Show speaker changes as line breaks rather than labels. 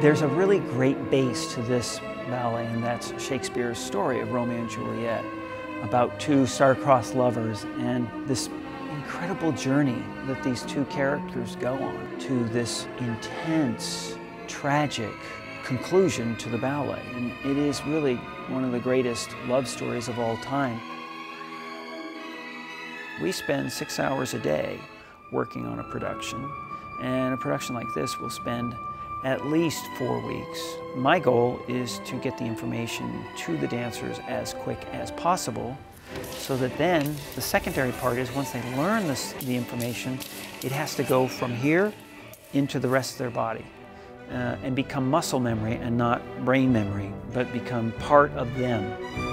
There's a really great base to this ballet, and that's Shakespeare's story of Romeo and Juliet about two star-crossed lovers and this incredible journey that these two characters go on to this intense, tragic conclusion to the ballet. And it is really one of the greatest love stories of all time. We spend six hours a day working on a production, and a production like this will spend at least four weeks. My goal is to get the information to the dancers as quick as possible so that then the secondary part is once they learn this, the information, it has to go from here into the rest of their body uh, and become muscle memory and not brain memory, but become part of them.